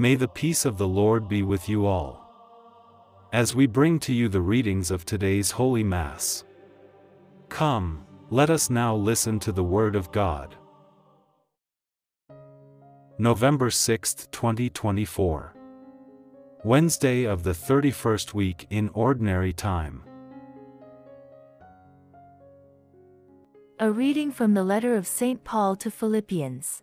May the peace of the Lord be with you all. As we bring to you the readings of today's Holy Mass. Come, let us now listen to the Word of God. November 6, 2024. Wednesday of the 31st week in Ordinary Time. A reading from the letter of St. Paul to Philippians.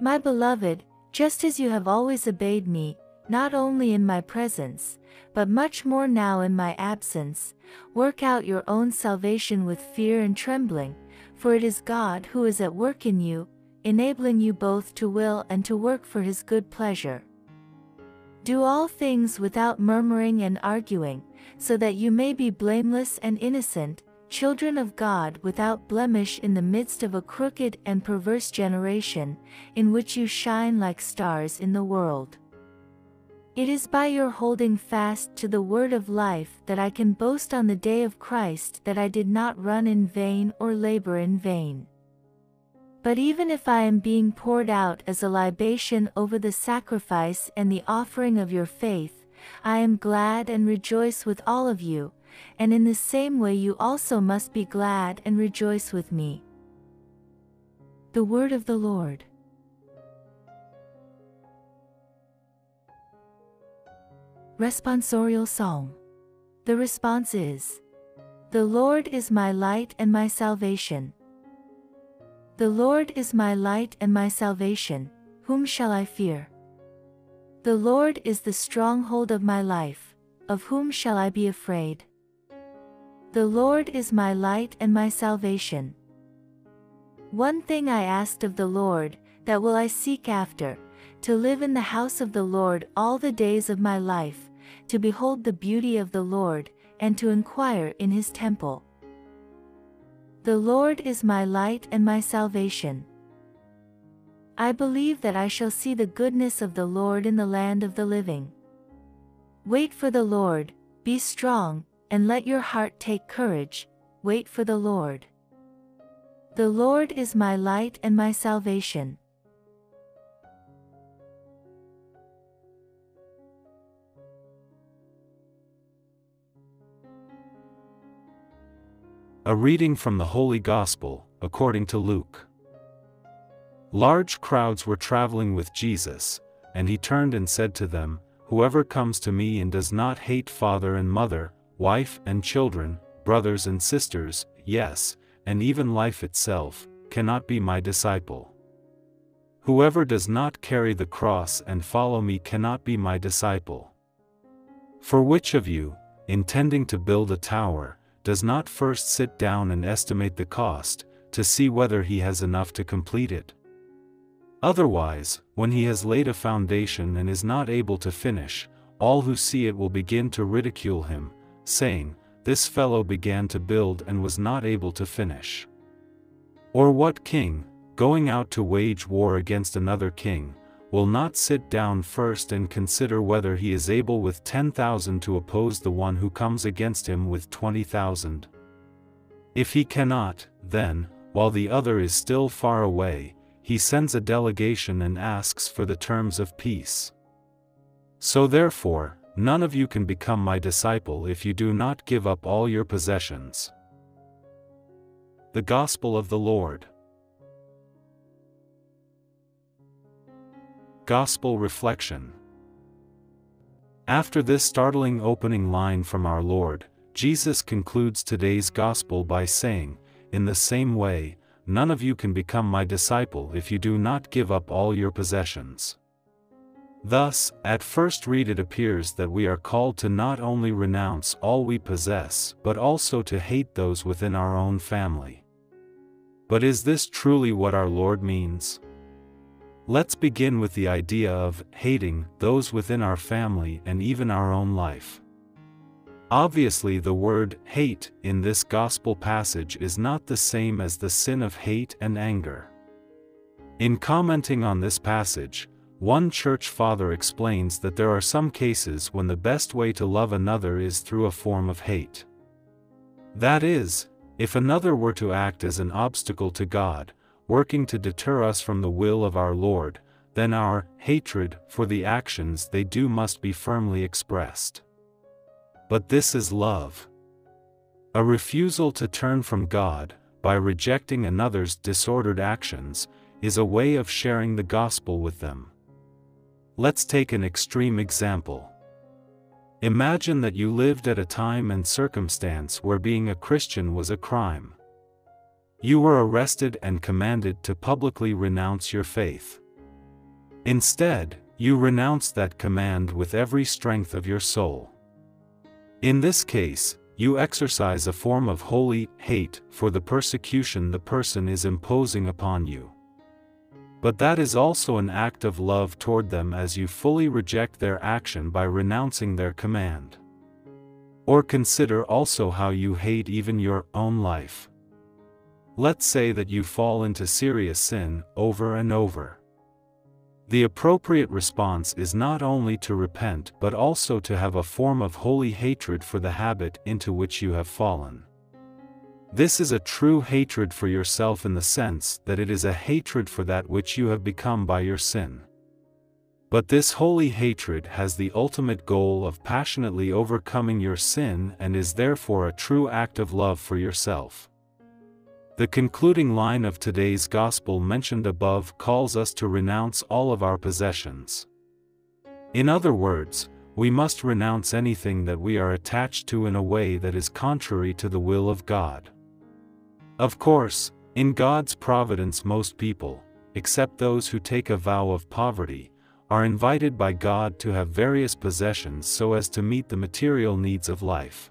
My beloved, just as you have always obeyed me, not only in my presence, but much more now in my absence, work out your own salvation with fear and trembling, for it is God who is at work in you, enabling you both to will and to work for his good pleasure. Do all things without murmuring and arguing, so that you may be blameless and innocent, children of God without blemish in the midst of a crooked and perverse generation, in which you shine like stars in the world. It is by your holding fast to the word of life that I can boast on the day of Christ that I did not run in vain or labor in vain. But even if I am being poured out as a libation over the sacrifice and the offering of your faith, I am glad and rejoice with all of you, and in the same way you also must be glad and rejoice with me. The Word of the Lord. Responsorial Psalm. The response is The Lord is my light and my salvation. The Lord is my light and my salvation, whom shall I fear? The Lord is the stronghold of my life, of whom shall I be afraid? The Lord is my light and my salvation. One thing I asked of the Lord, that will I seek after, to live in the house of the Lord all the days of my life, to behold the beauty of the Lord, and to inquire in his temple. The Lord is my light and my salvation. I believe that I shall see the goodness of the Lord in the land of the living. Wait for the Lord, be strong, and let your heart take courage, wait for the Lord. The Lord is my light and my salvation. A reading from the Holy Gospel, according to Luke. Large crowds were traveling with Jesus, and he turned and said to them, Whoever comes to me and does not hate father and mother, wife and children, brothers and sisters, yes, and even life itself, cannot be my disciple. Whoever does not carry the cross and follow me cannot be my disciple. For which of you, intending to build a tower, does not first sit down and estimate the cost, to see whether he has enough to complete it? Otherwise, when he has laid a foundation and is not able to finish, all who see it will begin to ridicule him, saying, This fellow began to build and was not able to finish. Or what king, going out to wage war against another king, will not sit down first and consider whether he is able with ten thousand to oppose the one who comes against him with twenty thousand? If he cannot, then, while the other is still far away, he sends a delegation and asks for the terms of peace. So therefore, None of you can become my disciple if you do not give up all your possessions. The Gospel of the Lord. Gospel Reflection After this startling opening line from our Lord, Jesus concludes today's Gospel by saying, In the same way, none of you can become my disciple if you do not give up all your possessions. Thus, at first read it appears that we are called to not only renounce all we possess but also to hate those within our own family. But is this truly what our Lord means? Let's begin with the idea of hating those within our family and even our own life. Obviously, the word hate in this gospel passage is not the same as the sin of hate and anger. In commenting on this passage, one church father explains that there are some cases when the best way to love another is through a form of hate. That is, if another were to act as an obstacle to God, working to deter us from the will of our Lord, then our hatred for the actions they do must be firmly expressed. But this is love. A refusal to turn from God, by rejecting another's disordered actions, is a way of sharing the gospel with them. Let's take an extreme example. Imagine that you lived at a time and circumstance where being a Christian was a crime. You were arrested and commanded to publicly renounce your faith. Instead, you renounce that command with every strength of your soul. In this case, you exercise a form of holy hate for the persecution the person is imposing upon you. But that is also an act of love toward them as you fully reject their action by renouncing their command. Or consider also how you hate even your own life. Let's say that you fall into serious sin over and over. The appropriate response is not only to repent but also to have a form of holy hatred for the habit into which you have fallen. This is a true hatred for yourself in the sense that it is a hatred for that which you have become by your sin. But this holy hatred has the ultimate goal of passionately overcoming your sin and is therefore a true act of love for yourself. The concluding line of today's Gospel mentioned above calls us to renounce all of our possessions. In other words, we must renounce anything that we are attached to in a way that is contrary to the will of God. Of course, in God's providence most people, except those who take a vow of poverty, are invited by God to have various possessions so as to meet the material needs of life.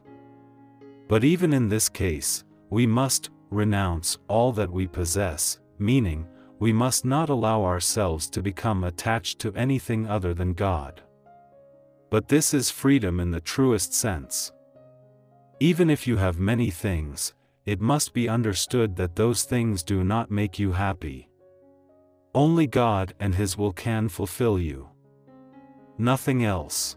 But even in this case, we must, renounce all that we possess, meaning, we must not allow ourselves to become attached to anything other than God. But this is freedom in the truest sense. Even if you have many things, it must be understood that those things do not make you happy. Only God and His will can fulfill you. Nothing else.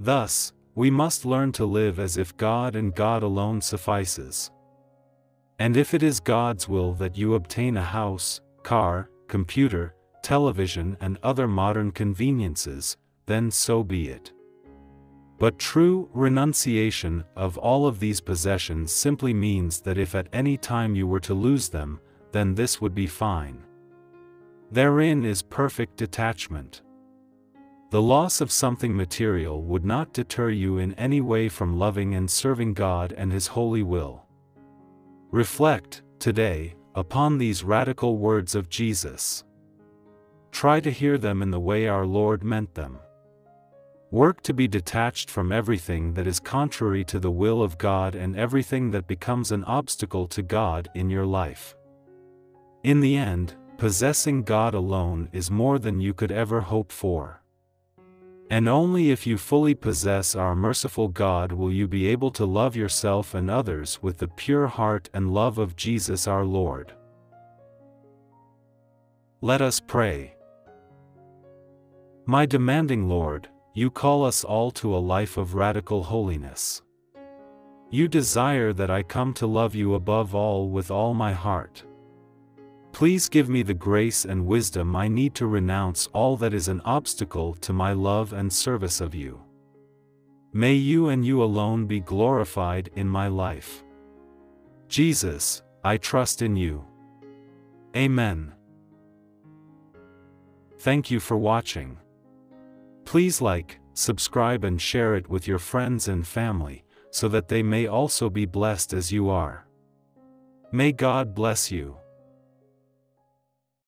Thus, we must learn to live as if God and God alone suffices. And if it is God's will that you obtain a house, car, computer, television and other modern conveniences, then so be it. But true renunciation of all of these possessions simply means that if at any time you were to lose them, then this would be fine. Therein is perfect detachment. The loss of something material would not deter you in any way from loving and serving God and His holy will. Reflect, today, upon these radical words of Jesus. Try to hear them in the way our Lord meant them. Work to be detached from everything that is contrary to the will of God and everything that becomes an obstacle to God in your life. In the end, possessing God alone is more than you could ever hope for. And only if you fully possess our merciful God will you be able to love yourself and others with the pure heart and love of Jesus our Lord. Let us pray. My demanding Lord, you call us all to a life of radical holiness. You desire that I come to love you above all with all my heart. Please give me the grace and wisdom I need to renounce all that is an obstacle to my love and service of you. May you and you alone be glorified in my life. Jesus, I trust in you. Amen. Thank you for watching. Please like, subscribe and share it with your friends and family, so that they may also be blessed as you are. May God bless you.